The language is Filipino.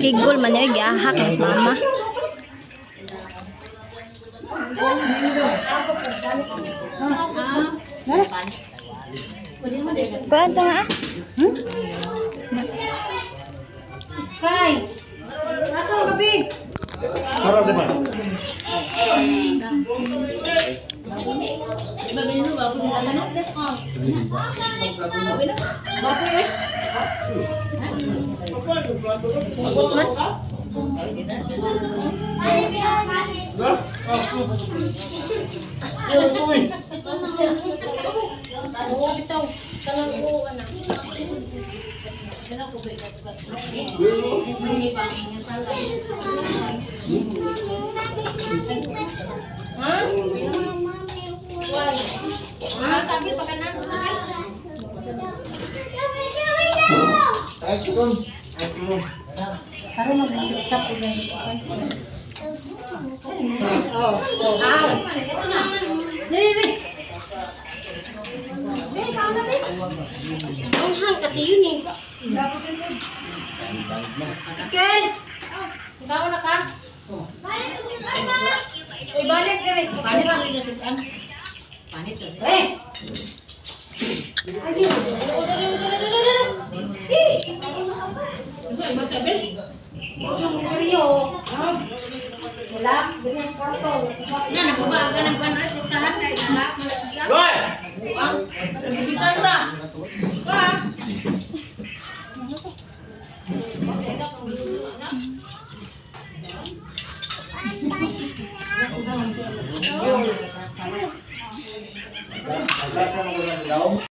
Kigol man yun, gahak ng mama. Kwento nga. Hmm? Sky! Nasa ang gabi? Harap Ha? Tabi pa kanan. Para mag-usap ko ganyan. Oh, oh. Ah, ito na. Dali, dali. Ang hang kasi yun eh. Si Ken! Ikaw na ka? Uy, balik ka rin. Balik ka rin. Panit sa Eh! Oh, Abraço, Raul.